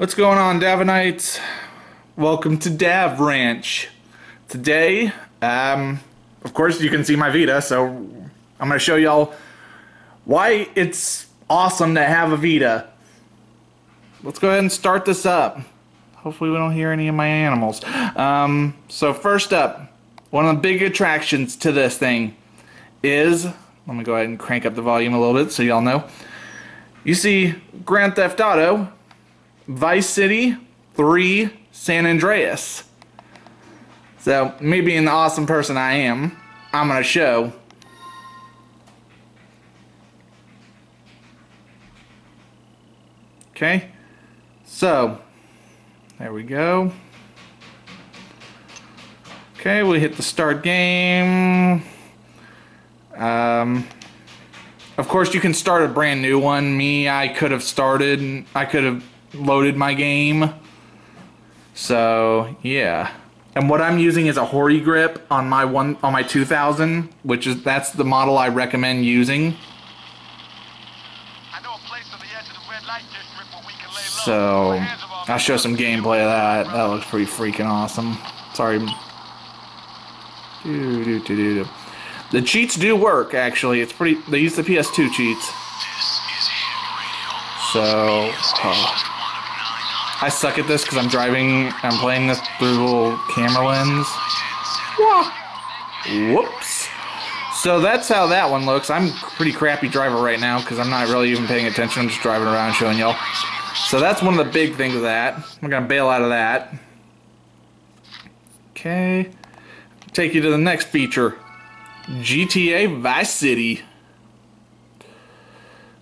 What's going on, Davinites? Welcome to Dav Ranch. Today, um, of course, you can see my Vita, so I'm going to show y'all why it's awesome to have a Vita. Let's go ahead and start this up. Hopefully, we don't hear any of my animals. Um, so, first up, one of the big attractions to this thing is let me go ahead and crank up the volume a little bit so y'all know. You see Grand Theft Auto, Vice City, 3, San Andreas. So, me being the awesome person I am, I'm going to show Okay, so there we go. Okay, we hit the start game. Um, of course, you can start a brand new one. Me, I could have started, I could have loaded my game. So, yeah. And what I'm using is a Hori grip on my one on my 2000, which is that's the model I recommend using. So, I'll show some gameplay of that. That looks pretty freaking awesome. Sorry. The cheats do work, actually. It's pretty. They use the PS2 cheats. So, uh, I suck at this because I'm driving. I'm playing this through camera lens. Whoops. So that's how that one looks. I'm pretty crappy driver right now because I'm not really even paying attention. I'm just driving around showing y'all. So that's one of the big things of that. I'm gonna bail out of that. Okay. Take you to the next feature. GTA Vice City.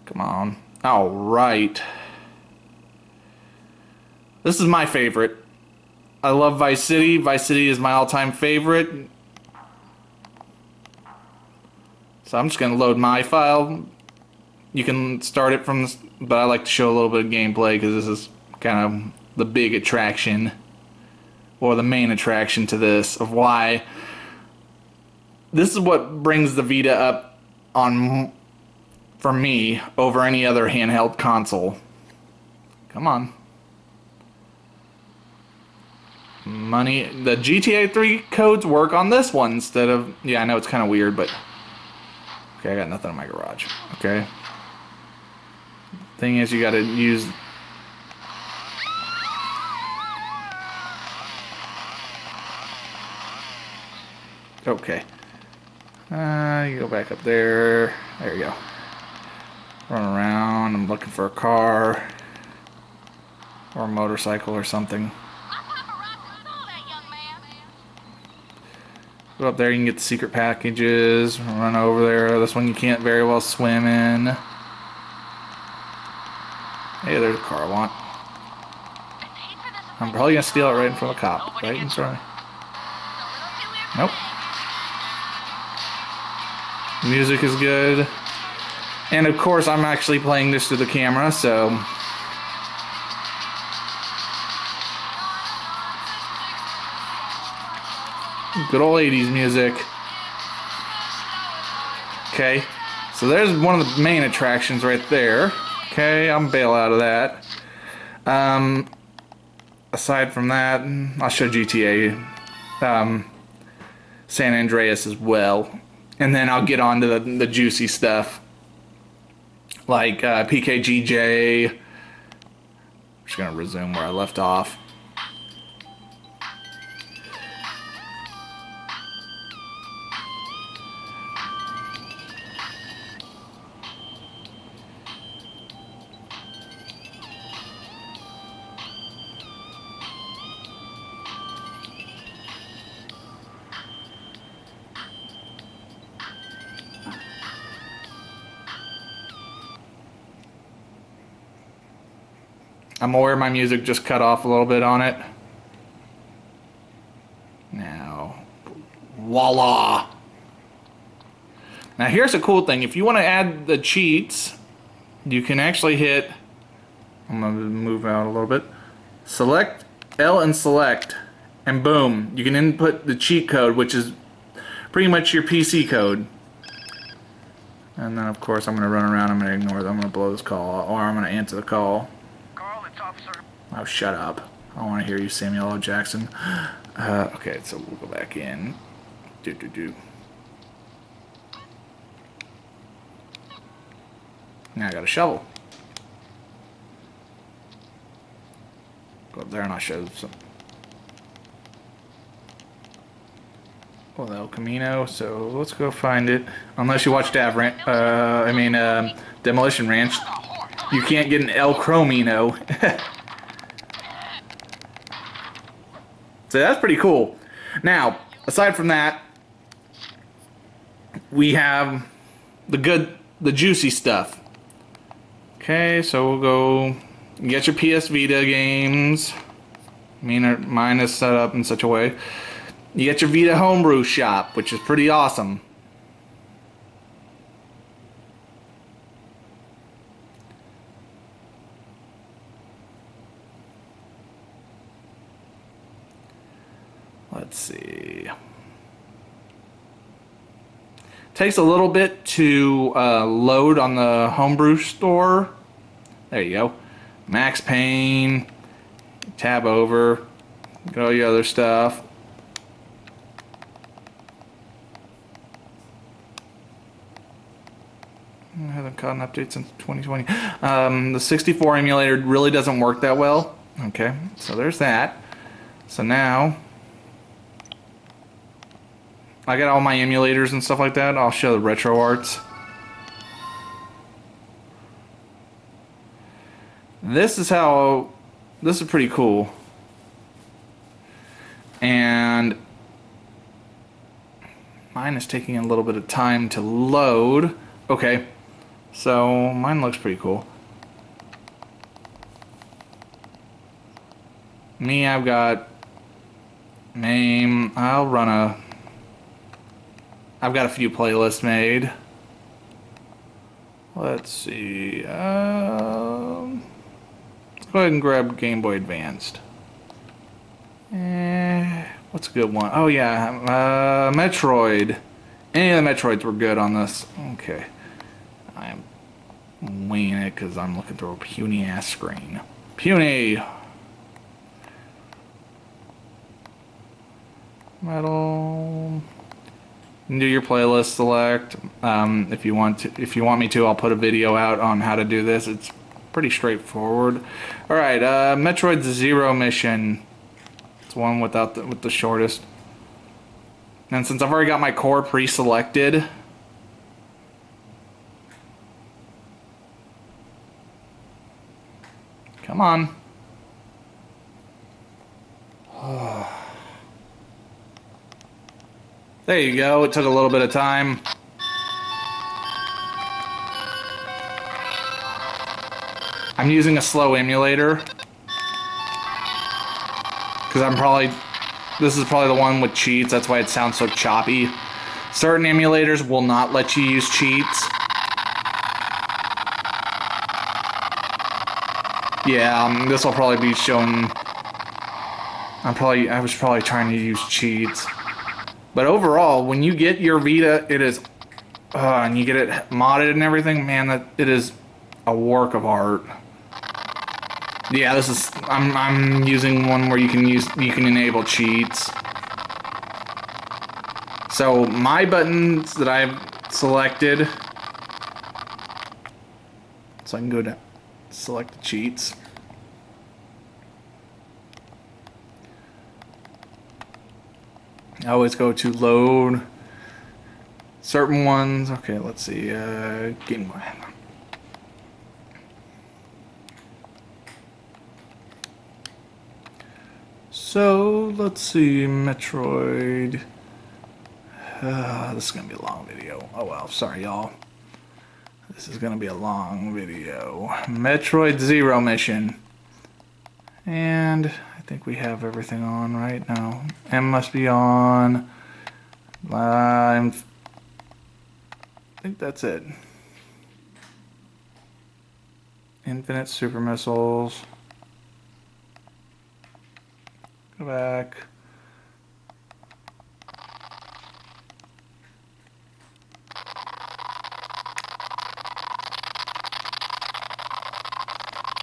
Come on. All right. This is my favorite. I love Vice City. Vice City is my all-time favorite. So I'm just going to load my file. You can start it from this, but I like to show a little bit of gameplay because this is kind of the big attraction or the main attraction to this of why this is what brings the Vita up on for me over any other handheld console. Come on. Money. The GTA 3 codes work on this one instead of. Yeah, I know it's kind of weird, but. Okay, I got nothing in my garage. Okay. Thing is, you gotta use. Okay. Uh, you go back up there. There you go. Run around. I'm looking for a car or a motorcycle or something. Go up there, you can get the secret packages. Run over there. This one you can't very well swim in. Hey, there's a car I want. I'm probably gonna steal it right in front of the cop, right in front. Nope. Music is good. And of course, I'm actually playing this through the camera, so. Good old 80s music. Okay, so there's one of the main attractions right there. Okay, I'm bail out of that. Um, aside from that, I'll show GTA um, San Andreas as well and then I'll get on to the, the juicy stuff like uh, PKGJ. I'm just gonna resume where I left off. I'm aware my music just cut off a little bit on it. Now, voila. Now here's a cool thing. If you want to add the cheats, you can actually hit, I'm going to move out a little bit, select L and select, and boom, you can input the cheat code, which is pretty much your PC code. And then of course I'm going to run around, I'm going to ignore them, I'm going to blow this call, or I'm going to answer the call. Oh, shut up. I want to hear you, Samuel L. Jackson. Uh, okay, so we'll go back in. Do, do, do. Now I got a shovel. Go up there and I'll show some. Well, El Camino, so let's go find it. Unless you watch Dav Ranch, uh, I mean, um, Demolition Ranch, you can't get an El Cromino. so that's pretty cool. Now, aside from that, we have the good, the juicy stuff. Okay, so we'll go get your PS Vita games. Mine is set up in such a way. You get your Vita Homebrew shop, which is pretty awesome. Let's see. Takes a little bit to uh, load on the homebrew store. There you go. Max Payne. Tab over. Get all your other stuff. I haven't caught an update since 2020. Um, the 64 emulator really doesn't work that well. Okay, so there's that. So now, I got all my emulators and stuff like that. I'll show the RetroArch. This is how, this is pretty cool. And mine is taking a little bit of time to load. Okay. So mine looks pretty cool. Me, I've got name. I'll run a. I've got a few playlists made. Let's see. Um, let's go ahead and grab Game Boy Advanced. Eh, what's a good one? Oh yeah, uh, Metroid. Any of the Metroids were good on this. Okay. I am winging it because I'm looking through a puny ass screen. Puny! Metal. Do your playlist select. Um, if you want to, if you want me to, I'll put a video out on how to do this. It's pretty straightforward. All right, uh, Metroid Zero Mission. It's one without the, with the shortest. And since I've already got my core pre-selected, Come on. There you go. It took a little bit of time. I'm using a slow emulator. Because I'm probably... This is probably the one with cheats. That's why it sounds so choppy. Certain emulators will not let you use cheats. Yeah, um, this will probably be shown. I'm probably I was probably trying to use cheats, but overall, when you get your Vita, it is, uh, and you get it modded and everything, man, that it is a work of art. Yeah, this is I'm I'm using one where you can use you can enable cheats. So my buttons that I've selected, so I can go to select the cheats. I always go to load certain ones. Okay, let's see. Uh, Game Boy. So let's see, Metroid. Uh, this is gonna be a long video. Oh well, sorry y'all. This is to be a long video. Metroid Zero Mission. And I think we have everything on right now. M must be on. I'm, I think that's it. Infinite Super Missiles. Go back.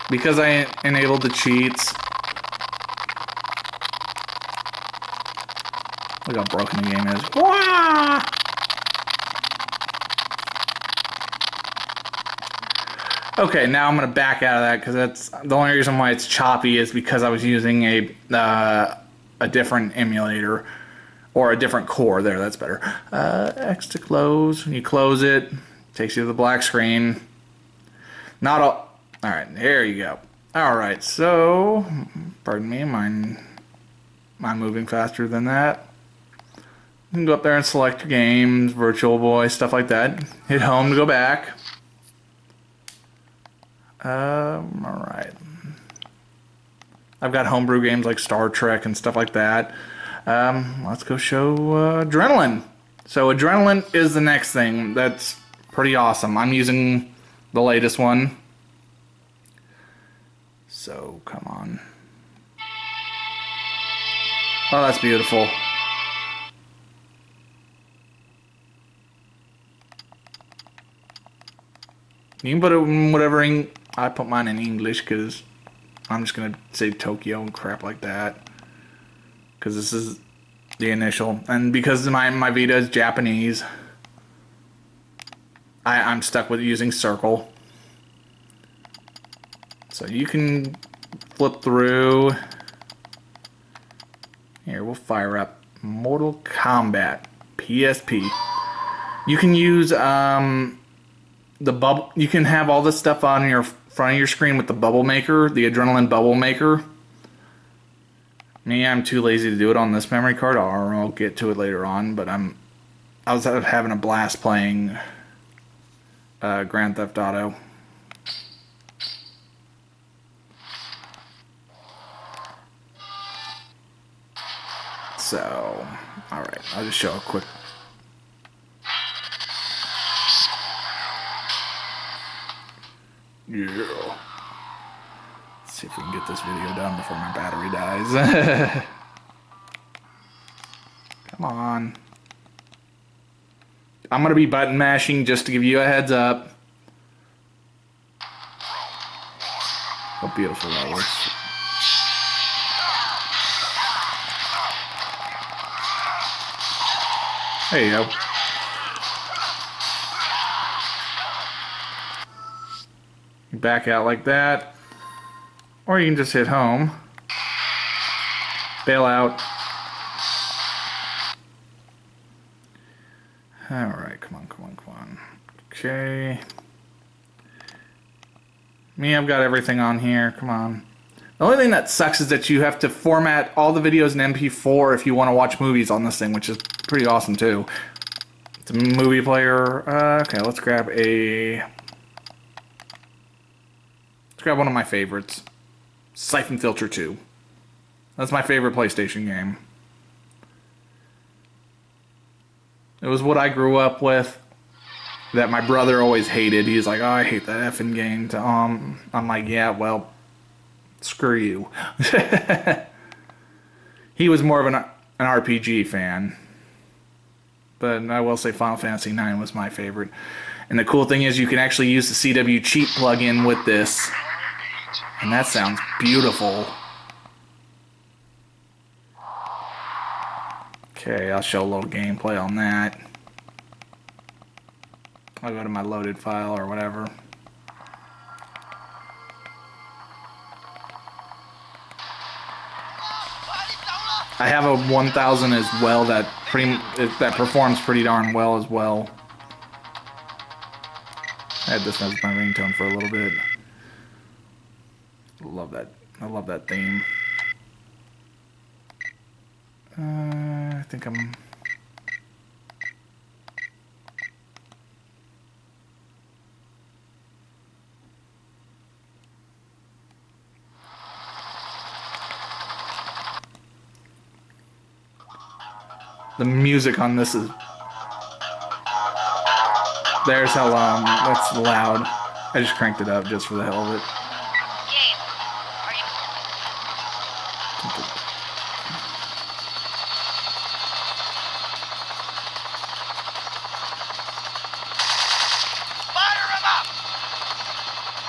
Because I enabled the cheats. Look how broken the game is. Wah! Okay, now I'm gonna back out of that because that's the only reason why it's choppy is because I was using a uh, a different emulator or a different core. There, that's better. Uh, X to close. When you close it, takes you to the black screen. Not all. All right, there you go. All right, so pardon me, mine, mine moving faster than that. You can go up there and select your games, Virtual Boy, stuff like that. Hit home to go back. Um, all right. I've got homebrew games like Star Trek and stuff like that. Um, let's go show uh, Adrenaline. So Adrenaline is the next thing. That's pretty awesome. I'm using the latest one. So come on. Oh, that's beautiful. You can put it in whatever. I put mine in English because I'm just gonna say Tokyo and crap like that. Because this is the initial, and because my my Vita is Japanese, I I'm stuck with using Circle. So you can flip through. Here, we'll fire up Mortal Kombat PSP. You can use um, the bubble. You can have all this stuff on your front of your screen with the bubble maker, the adrenaline bubble maker. Me, I'm too lazy to do it on this memory card, or I'll get to it later on. But I'm, I was having a blast playing uh, Grand Theft Auto. So, all right, I'll just show a quick Yeah. Let's see if we can get this video done before my battery dies. Come on. I'm going to be button mashing just to give you a heads up. How beautiful that. There you go. back out like that. Or you can just hit home. Bail out. Alright, come on, come on, come on. Okay. Me, I've got everything on here. Come on. The only thing that sucks is that you have to format all the videos in MP4 if you want to watch movies on this thing, which is pretty awesome too. It's a movie player. Uh, okay, let's grab a Let's grab one of my favorites. Syphon Filter 2. That's my favorite PlayStation game. It was what I grew up with that my brother always hated. He's like, oh, I hate that effing game. Um, I'm like, yeah, well, screw you. he was more of an, an RPG fan. But I will say Final Fantasy IX was my favorite. And the cool thing is you can actually use the CW cheat plugin with this. And that sounds beautiful. Okay, I'll show a little gameplay on that. I'll go to my loaded file or whatever. I have a 1000 as well that pretty that performs pretty darn well as well. I had this as my ringtone for a little bit. Love that. I love that theme. Uh, I think I'm... The music on this is. There's how long. That's loud. I just cranked it up just for the hell of it.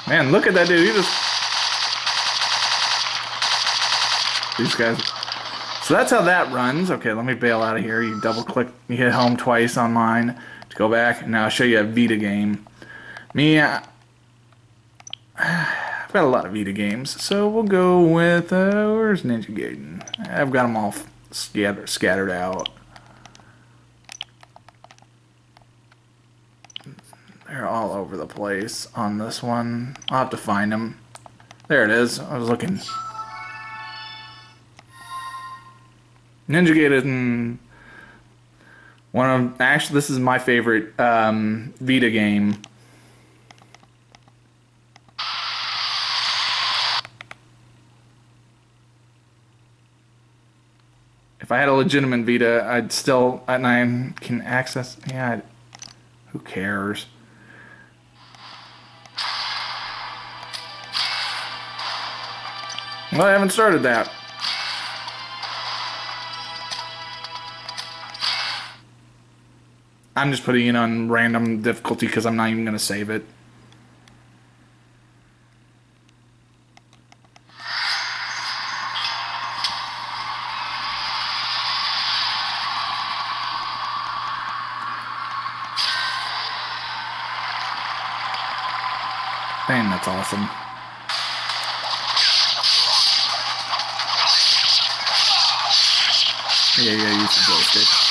Man, look at that dude. He just. These guys so that's how that runs. Okay, let me bail out of here. You double click, you hit home twice on mine to go back, and now I'll show you a Vita game. Me, uh, I've got a lot of Vita games, so we'll go with, uh, where's Ninja Gaiden? I've got them all scattered, scattered out. They're all over the place on this one. I'll have to find them. There it is. I was looking. Ninja Gaiden. One of actually, this is my favorite um, Vita game. If I had a legitimate Vita, I'd still and I can access. Yeah, who cares? Well, I haven't started that. I'm just putting it on random difficulty because I'm not even going to save it. Man, that's awesome. Yeah, yeah, use the joystick.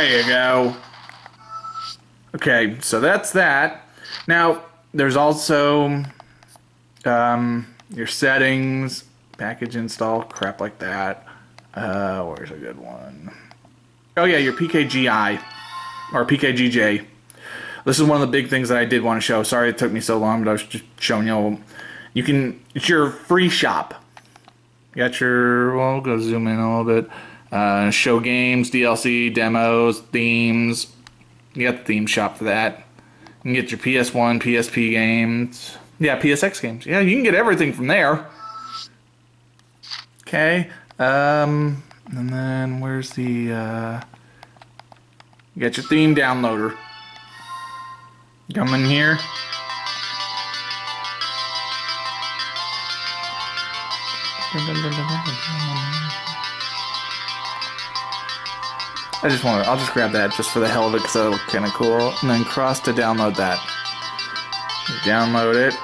There you go. Okay, so that's that. Now, there's also um, your settings, package install, crap like that. Uh, where's a good one? Oh yeah, your PKGI or PKGJ. This is one of the big things that I did want to show. Sorry it took me so long, but I was just showing you. You can. It's your free shop. Got your. Well, will go zoom in a little bit. Uh, show games, DLC, demos, themes. You got the theme shop for that. You can get your PS1, PSP games. Yeah, PSX games. Yeah, you can get everything from there. Okay. Um, and then where's the, uh, you got your theme downloader. Come in here. I just want to, I'll just grab that just for the hell of it because that'll look kind of cool. And then cross to download that. Download it.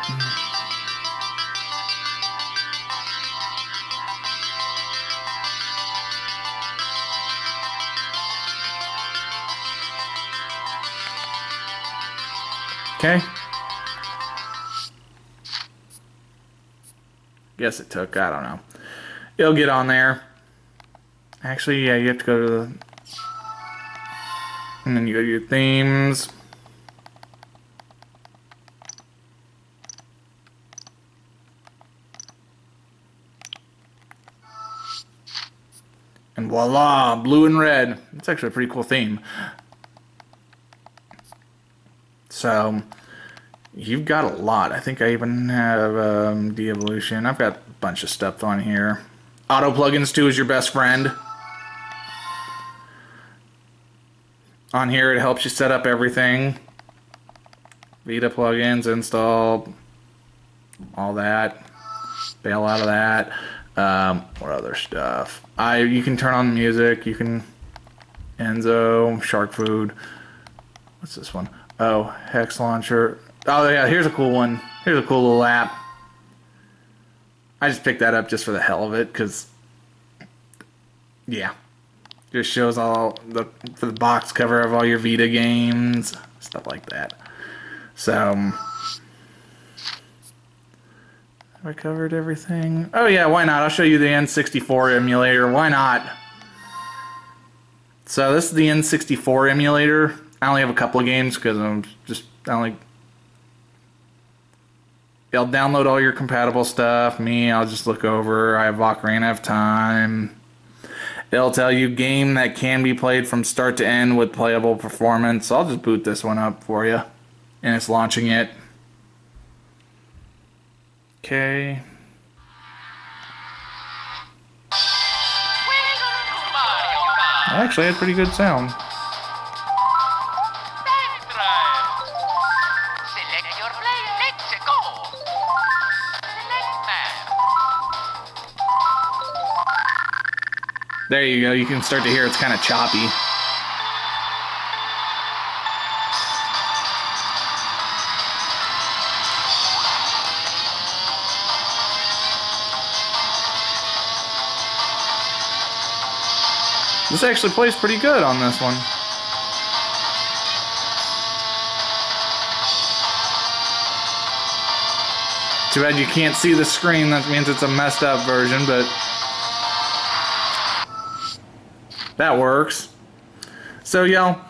Okay. Guess it took, I don't know. It'll get on there. Actually, yeah, you have to go to the... And then you to your themes. And voila, blue and red. It's actually a pretty cool theme. So you've got a lot. I think I even have um, de-evolution. I've got a bunch of stuff on here. Auto plugins too is your best friend. On here it helps you set up everything. Vita plugins install, all that. Bail out of that. Um, what other stuff? I you can turn on music. You can Enso, Shark Food. What's this one? Oh, Hex Launcher. Oh yeah, here's a cool one. Here's a cool little app. I just picked that up just for the hell of it, cause yeah, just shows all the the box cover of all your Vita games, stuff like that. So um, I covered everything? Oh yeah, why not? I'll show you the N64 emulator. Why not? So this is the N64 emulator. I only have a couple of games because I'm just I only. I'll download all your compatible stuff. Me, I'll just look over. I have Ocarina of Time. It'll tell you game that can be played from start to end with playable performance. I'll just boot this one up for you. And it's launching it. Okay. Actually, had pretty good sound. There you go. You can start to hear it's kind of choppy. This actually plays pretty good on this one. Too bad you can't see the screen, that means it's a messed up version, but that works. So, yeah,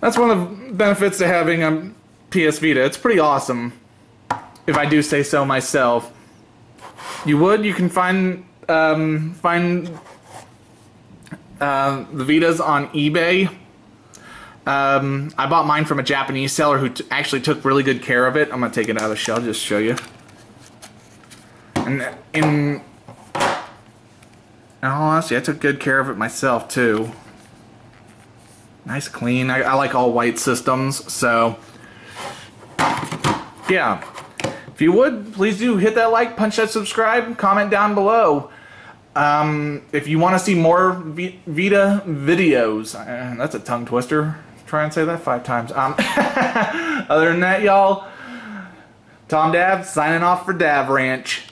that's one of the benefits to having a PS Vita. It's pretty awesome, if I do say so myself. You would, you can find um, find uh, the Vitas on eBay. Um, I bought mine from a Japanese seller who actually took really good care of it. I'm gonna take it out of the shell just show you. And in, in all honesty, I took good care of it myself too. Nice clean. I, I like all white systems, so yeah. If you would, please do hit that like, punch that subscribe, comment down below. Um, if you want to see more v Vita videos, uh, that's a tongue twister. Try and say that five times. Um, other than that, y'all, Tom Dav signing off for Dav Ranch.